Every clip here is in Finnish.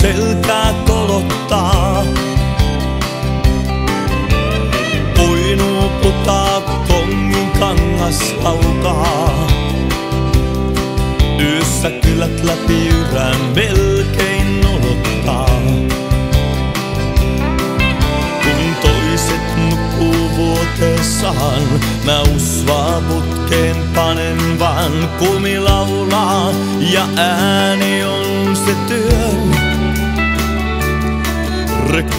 selkää kolottaa. Puinuu putaa, kongin kangas laukaa. Yössä kylät läpi yrän melkein nolottaa. Kun toiset nukkuu vuoteessaan, mä usvaa putkeen panen vaan. Kumi laulaa ja ääni on se työ.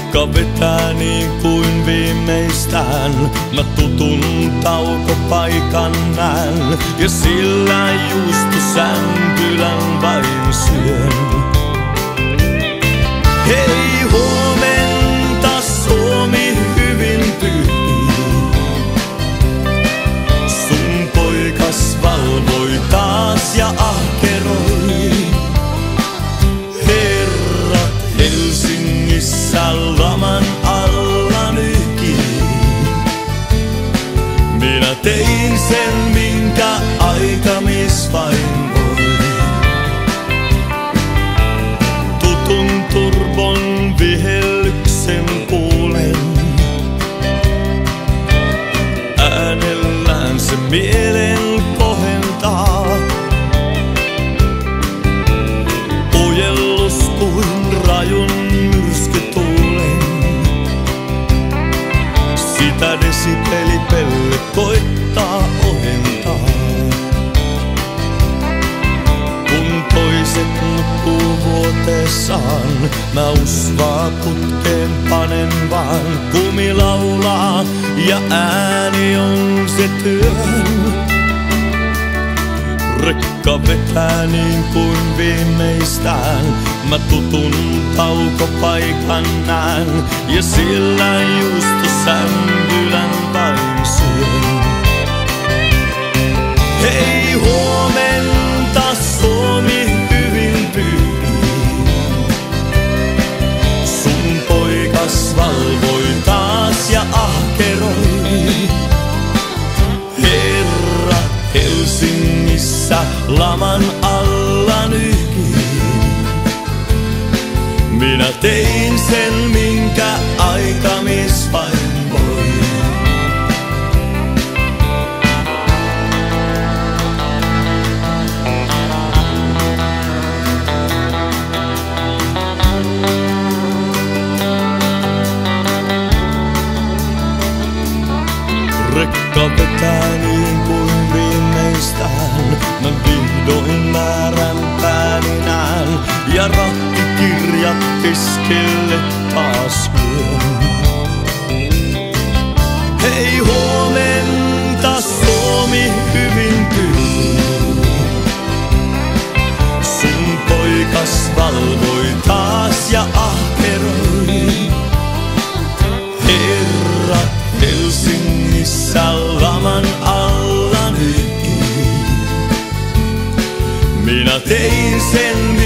Rekka vetää niin kuin viimeistään. Mä tutun taukopaikan näen ja sillä juustosämpylän vain syön. Tein sen, minkä aikamis vain voi. Tutun turbon vihellyksen kuulen. Äänellään se mielen kohentaa. Ojellus kuin rajun myrskytuulen. Sitä desibelipelle vuoteessaan, mä usvaa putkeen panen vaan. Kumi laulaa ja ääni on se työn. Rekka vetää niin kuin viimeistään. Mä tutun taukopaikan näen ja sillä juustosämpylän vain syön. Hei huomenta valvoi taas ja ahkeroi. Herra Helsingissä laman alla nyhkii. Minä tein sen, minkä aikamis Ja rattikirjat tiskille taas lyön. Hei huomenta Suomi hyvin pyhii. Sun poikas valvoi taas ja ahkeroi. Herra Helsingissä laman alla nyhkii. Minä tein sen,